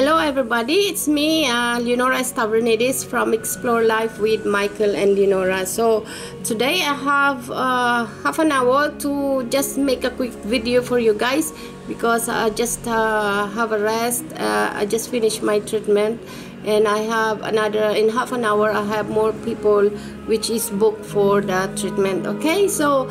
Hello everybody, it's me, uh, Leonora Stavrinides from Explore Life with Michael and Leonora. So today I have uh, half an hour to just make a quick video for you guys because I just uh, have a rest. Uh, I just finished my treatment and I have another, in half an hour I have more people which is booked for the treatment. Okay, so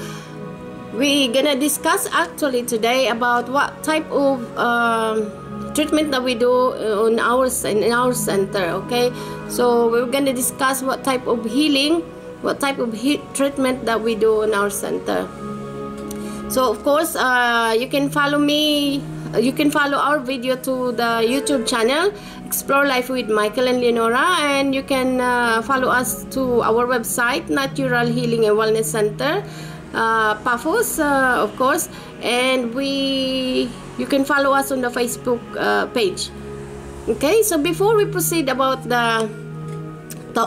we're gonna discuss actually today about what type of um, treatment that we do on our in our center okay? So we're going to discuss what type of healing what type of heat treatment that we do in our center. So of course uh, you can follow me you can follow our video to the youtube channel explore life with michael and leonora and you can uh, follow us to our website natural healing and wellness center uh, Paphos, uh, of course. And we you can follow us on the Facebook uh, page. Okay so before we proceed about the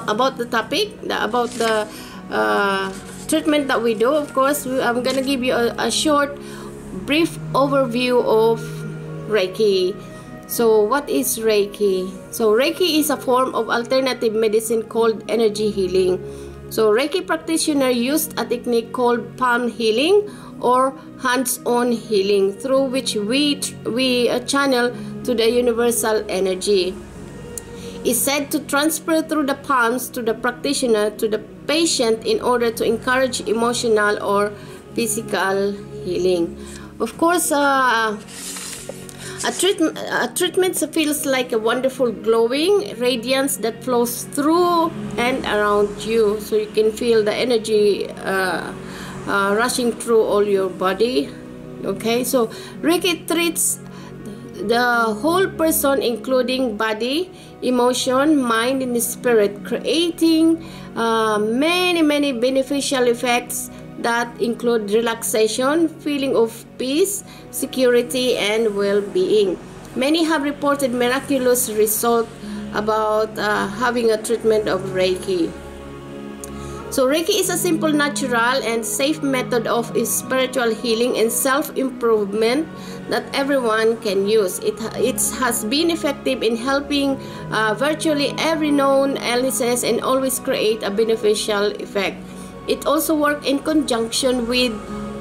about the topic the, about the uh, treatment that we do of course we, I'm gonna give you a, a short brief overview of Reiki. So what is Reiki? So Reiki is a form of alternative medicine called energy healing. So Reiki practitioner used a technique called palm healing or hands-on healing through which we, we uh, channel to the universal energy. Is said to transfer through the palms to the practitioner to the patient in order to encourage emotional or physical healing. Of course, uh, a, treatment, a treatment feels like a wonderful glowing radiance that flows through and around you so you can feel the energy uh, uh, rushing through all your body okay? So reiki treats the whole person including body emotion mind and spirit creating uh, many many beneficial effects that include relaxation feeling of peace security and well-being. Many have reported miraculous results about uh, having a treatment of reiki so Reiki is a simple, natural, and safe method of spiritual healing and self-improvement that everyone can use. It, it has been effective in helping uh, virtually every known illness and always create a beneficial effect. It also works in conjunction with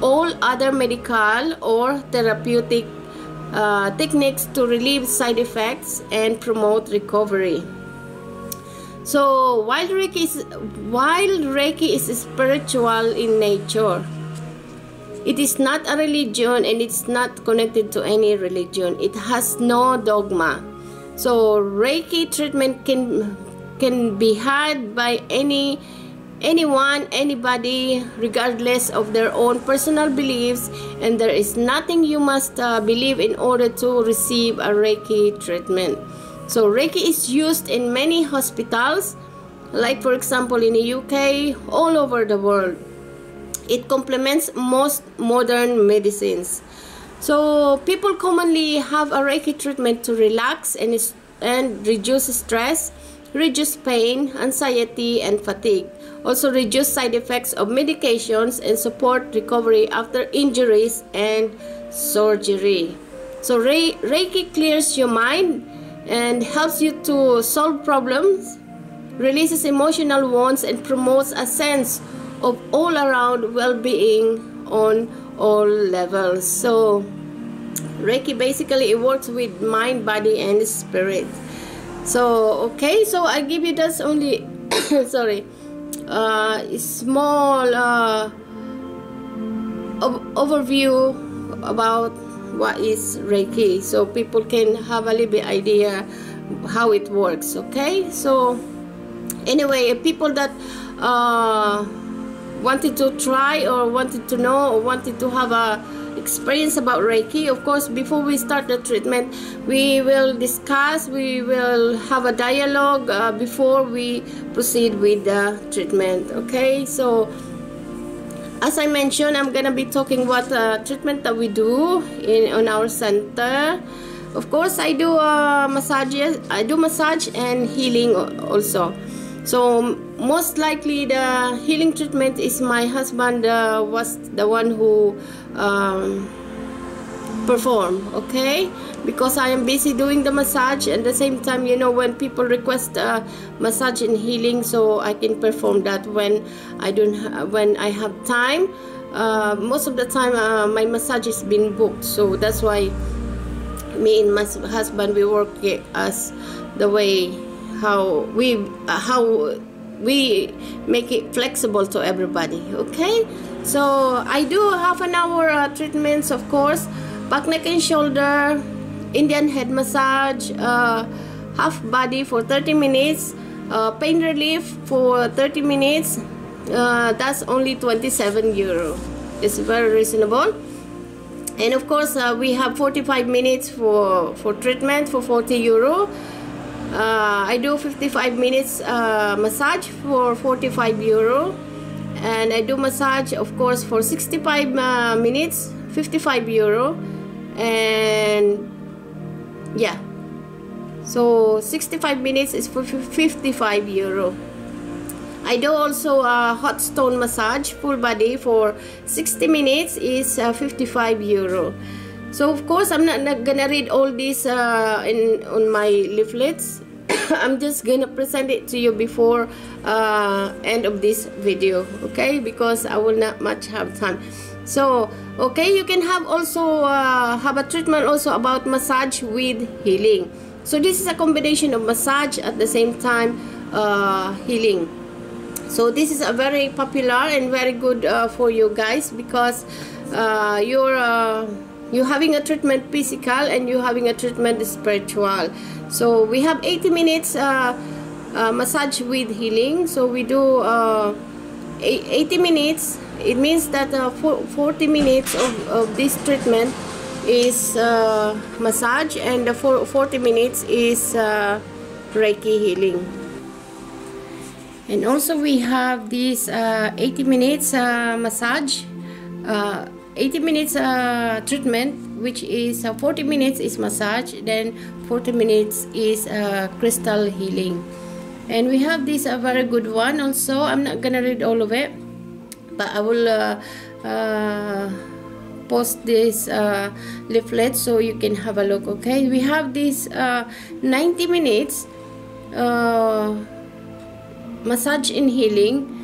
all other medical or therapeutic uh, techniques to relieve side effects and promote recovery. So while Reiki is while Reiki is spiritual in nature, it is not a religion and it's not connected to any religion. It has no dogma. So Reiki treatment can can be had by any anyone anybody regardless of their own personal beliefs and there is nothing you must uh, believe in order to receive a reiki treatment so Reiki is used in many hospitals, like for example in the UK, all over the world. It complements most modern medicines. So people commonly have a Reiki treatment to relax and, and reduce stress, reduce pain, anxiety, and fatigue. Also reduce side effects of medications and support recovery after injuries and surgery. So Re Reiki clears your mind and helps you to solve problems, releases emotional wounds, and promotes a sense of all around well being on all levels. So, Reiki basically it works with mind, body, and spirit. So, okay, so I give you just only, sorry, uh, small uh, overview about what is Reiki so people can have a little bit idea how it works okay? So anyway people that uh, wanted to try or wanted to know or wanted to have a experience about Reiki of course before we start the treatment we will discuss we will have a dialogue uh, before we proceed with the treatment okay? So as I mentioned, I'm gonna be talking what uh, treatment that we do in on our center. Of course, I do uh, massages. I do massage and healing also. So most likely the healing treatment is my husband uh, was the one who um, perform okay? Because I am busy doing the massage and the same time you know when people request uh, massage and healing so I can perform that when I don't when I have time. Uh, most of the time uh, my massage is being booked so that's why me and my husband we work as the way how we how we make it flexible to everybody okay? So I do half an hour uh, treatments of course back neck and shoulder Indian head massage uh, half body for 30 minutes uh, pain relief for 30 minutes uh, that's only 27 euro. It's very reasonable. And of course uh, we have 45 minutes for for treatment for 40 euro. Uh, I do 55 minutes uh, massage for 45 euro. And I do massage of course for 65 uh, minutes 55 euro and yeah. So 65 minutes is for 55 euro. I do also a hot stone massage full body for 60 minutes is uh, 55 euro. So of course I'm not, not gonna read all these uh, in on my leaflets. I'm just gonna present it to you before uh, end of this video okay? Because I will not much have time so okay you can have also uh, have a treatment also about massage with healing. So this is a combination of massage at the same time uh, healing. So this is a very popular and very good uh, for you guys because uh, you're uh, you're having a treatment physical and you're having a treatment spiritual. So we have 80 minutes uh, massage with healing. So we do uh, 80 minutes it means that 40 minutes of, of this treatment is massage and the 40 minutes is Reiki healing. And also we have this uh, 80 minutes uh, massage uh, 80 minutes uh, treatment which is uh, 40 minutes is massage then 40 minutes is uh, crystal healing. And we have this a very good one also. I'm not gonna read all of it but I will post this leaflet so you can have a look okay? We have this 90 minutes massage in healing.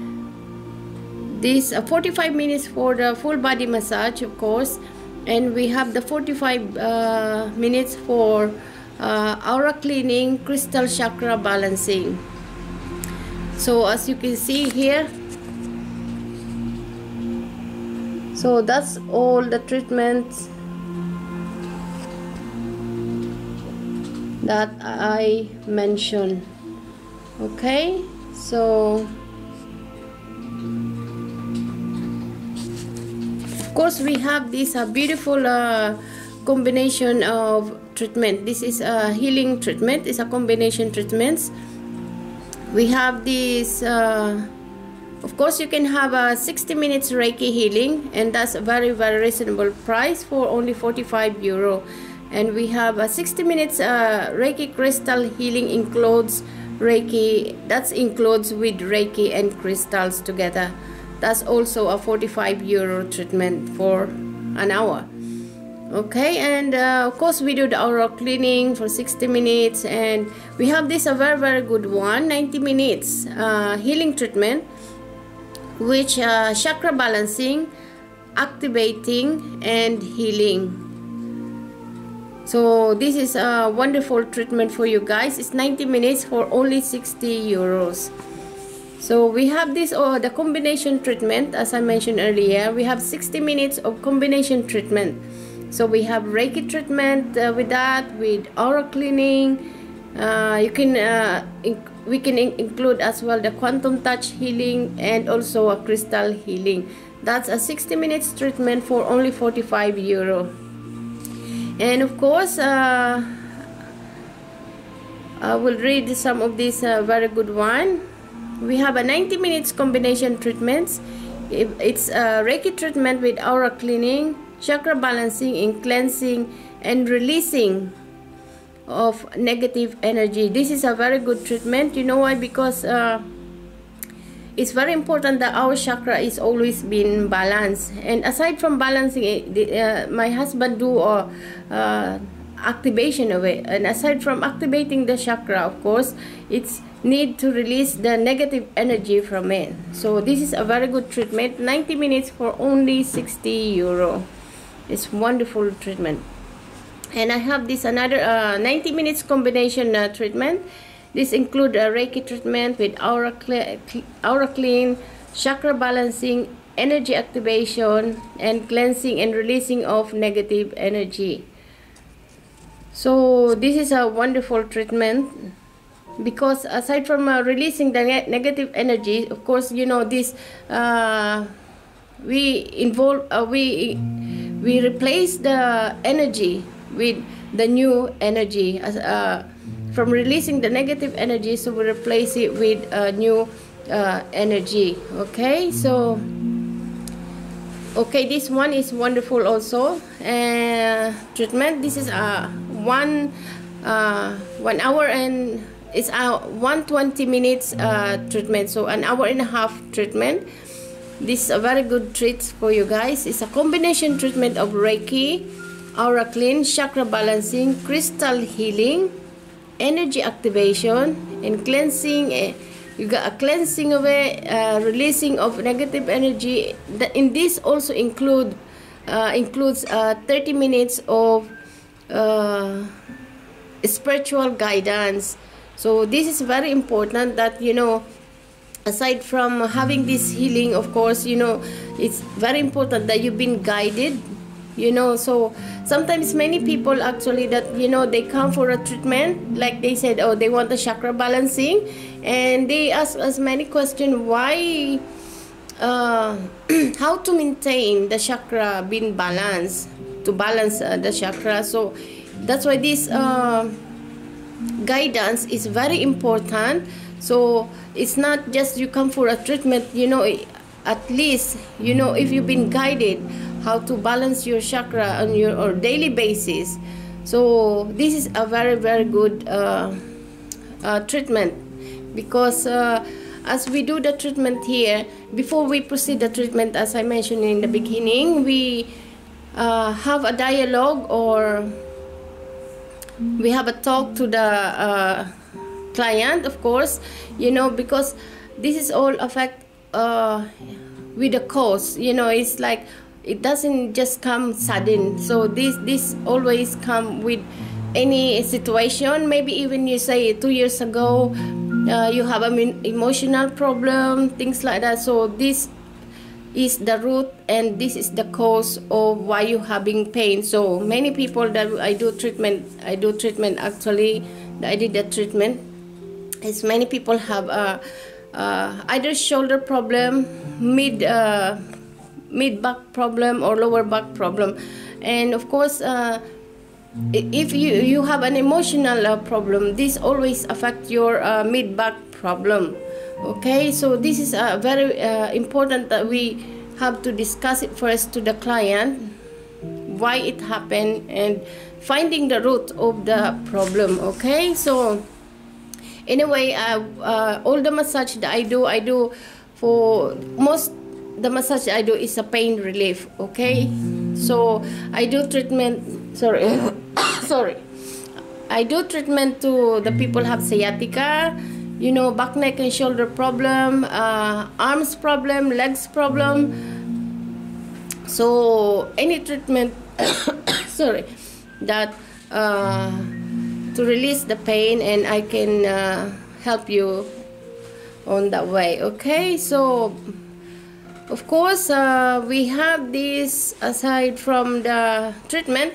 This uh, 45 minutes for the full body massage of course. And we have the 45 uh, minutes for uh, aura cleaning crystal chakra balancing. So as you can see here so that's all the treatments that I mentioned. Okay? So of course we have this uh, beautiful uh, combination of treatment. This is a healing treatment. It's a combination treatments. We have this uh, of course you can have a 60 minutes reiki healing and that's a very very reasonable price for only 45 euro. And we have a 60 minutes uh, reiki crystal healing includes Reiki that includes with Reiki and crystals together. That's also a 45 euro treatment for an hour. Okay and uh, of course we do the aura cleaning for 60 minutes and we have this a very very good one 90 minutes uh, healing treatment which uh, chakra balancing activating and healing. So this is a wonderful treatment for you guys. It's 90 minutes for only 60 euros. So we have this or oh, the combination treatment. As i mentioned earlier we have 60 minutes of combination treatment. So we have reiki treatment uh, with that with aura cleaning. Uh, you can uh, we can in include as well the quantum touch healing and also a crystal healing. That's a 60 minutes treatment for only 45 euro. And of course uh, I will read some of these uh, very good one. We have a 90 minutes combination treatments. It's a Reiki treatment with aura cleaning chakra balancing and cleansing and releasing of negative energy. This is a very good treatment. You know why? Because uh, it's very important that our chakra is always being balanced. And aside from balancing it the, uh, my husband do uh, uh, activation of it. And aside from activating the chakra of course it's need to release the negative energy from it. So this is a very good treatment. 90 minutes for only 60 euro. It's wonderful treatment and i have this another uh, 90 minutes combination uh, treatment. This include a reiki treatment with aura, aura clean chakra balancing energy activation and cleansing and releasing of negative energy. So this is a wonderful treatment because aside from uh, releasing the ne negative energy of course you know this uh, we involve uh, we we replace the energy with the new energy uh, from releasing the negative energy so we replace it with a new uh, energy okay? So okay this one is wonderful also. Uh, treatment this is a one uh, one hour and it's a 120 minutes uh, treatment so an hour and a half treatment. This is a very good treat for you guys. It's a combination treatment of reiki aura clean chakra balancing crystal healing energy activation and cleansing uh, you got a cleansing of it uh, releasing of negative energy. In this also include uh, includes uh, 30 minutes of uh, spiritual guidance. So this is very important that you know aside from having this healing of course you know it's very important that you've been guided you know so sometimes many people actually that you know they come for a treatment like they said oh they want the chakra balancing and they ask us many questions why uh, how to maintain the chakra being balanced to balance uh, the chakra. So that's why this uh, guidance is very important. So it's not just you come for a treatment you know at least you know if you've been guided how to balance your chakra on your or daily basis. So this is a very very good uh, uh, treatment. Because uh, as we do the treatment here before we proceed the treatment as i mentioned in the beginning we uh, have a dialogue or we have a talk to the uh, client of course you know because this is all affect uh, with the cause. You know it's like it doesn't just come sudden. So this this always come with any situation. Maybe even you say two years ago uh, you have an emotional problem things like that. So this is the root and this is the cause of why you having pain. So many people that i do treatment i do treatment actually i did the treatment is many people have a, uh, either shoulder problem mid uh, mid back problem or lower back problem. And of course uh, if you you have an emotional uh, problem this always affect your uh, mid back problem. Okay? So this is uh, very important that we have to discuss it first to the client why it happened and finding the root of the problem. Okay? So anyway uh, uh, all the massage that i do i do for most the massage i do is a pain relief okay? So i do treatment sorry sorry. I do treatment to the people have sciatica you know back neck and shoulder problem uh, arms problem legs problem. So any treatment sorry that uh, to release the pain and I can uh, help you on that way okay? So of course uh, we have this aside from the treatment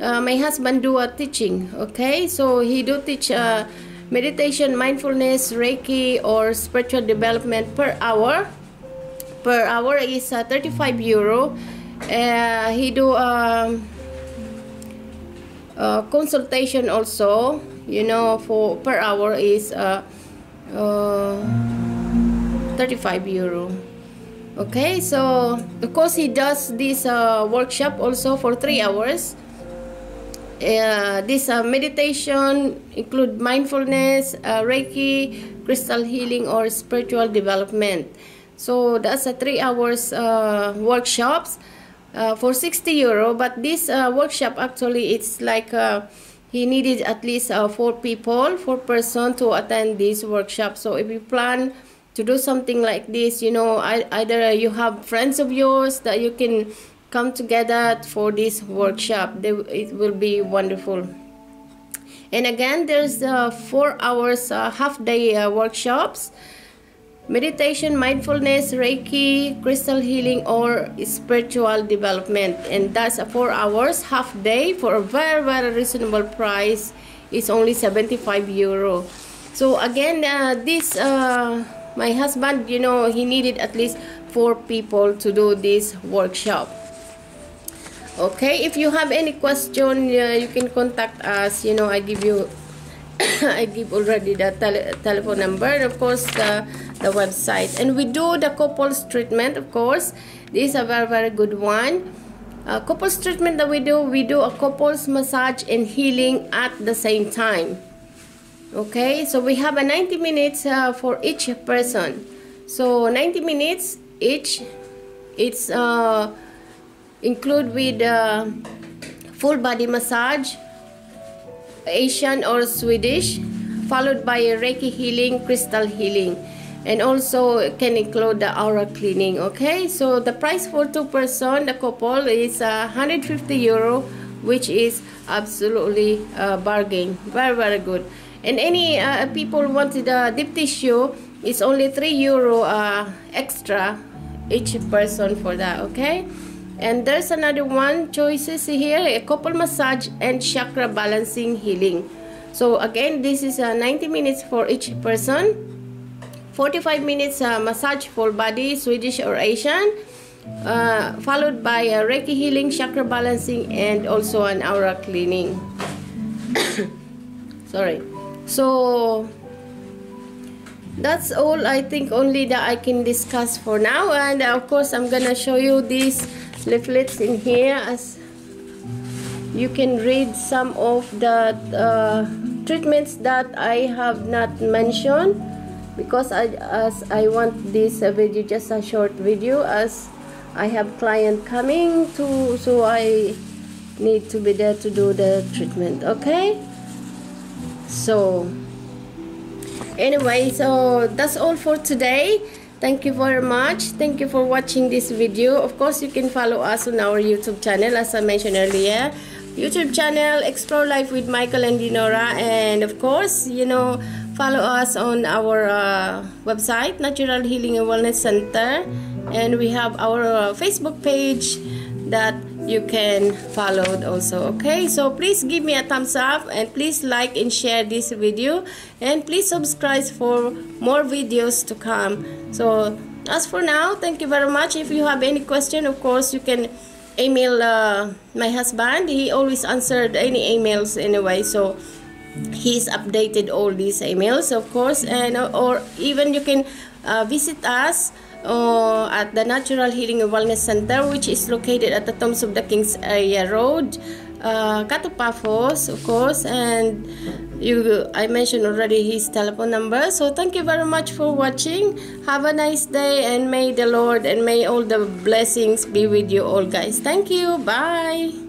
uh, my husband do a teaching okay so he do teach uh, meditation, mindfulness, Reiki, or spiritual development per hour. Per hour is uh, 35 euro. Uh, he do um, consultation also. You know, for per hour is uh, 35 euro. Okay, so of course he does this uh, workshop also for three hours uh, this uh, meditation include mindfulness, uh, Reiki, crystal healing, or spiritual development. So that's a three hours uh, workshops uh, for 60 euro. But this workshop actually it's like he needed at least four people, four person to attend this workshop. So if you plan to do something like this, you know, either you have friends of yours that you can come together for this workshop. It will be wonderful. And again there's uh, four hours uh, half day uh, workshops. Meditation mindfulness reiki crystal healing or spiritual development. And that's a four hours half day for a very very reasonable price. It's only 75 euro. So again uh, this uh, my husband you know he needed at least four people to do this workshop. Okay if you have any question uh, you can contact us. You know i give you i give already the tele telephone number of course the the website. And we do the couples treatment of course. This is a very very good one. Uh, couples treatment that we do we do a couples massage and healing at the same time okay so we have a 90 minutes uh, for each person. So 90 minutes each it's uh include with uh, full body massage Asian or Swedish followed by a Reiki healing crystal healing. And also can include the aura cleaning okay? So the price for two person the couple is uh, 150 euro which is absolutely a bargain. Very very good and any uh, people wanted a deep tissue it's only 3 euro uh, extra each person for that okay? And there's another one choices here a couple massage and chakra balancing healing. So again this is uh, 90 minutes for each person 45 minutes uh, massage full body swedish or asian uh, followed by a reiki healing chakra balancing and also an aura cleaning. Sorry so that's all i think only that i can discuss for now. And of course i'm gonna show you this leaflets in here as you can read some of the uh, treatments that I have not mentioned because I, as I want this uh, video just a short video as I have client coming to so I need to be there to do the treatment okay so anyway so that's all for today Thank you very much. Thank you for watching this video. Of course, you can follow us on our YouTube channel as I mentioned earlier. YouTube channel, Explore Life with Michael and Leonora. And of course, you know, follow us on our uh, website, Natural Healing and Wellness Center. And we have our uh, Facebook page that you can follow also okay? So please give me a thumbs up and please like and share this video. And please subscribe for more videos to come. So as for now. Thank you very much. If you have any question of course you can email uh, my husband. He always answered any emails anyway. So he's updated all these emails of course. And or even you can uh, visit us uh, at the Natural Healing and Wellness Center, which is located at the Tombs of the Kings Area Road, uh, Kato Pafos, of course, and you I mentioned already his telephone number. So thank you very much for watching. Have a nice day, and may the Lord and may all the blessings be with you all, guys. Thank you. Bye.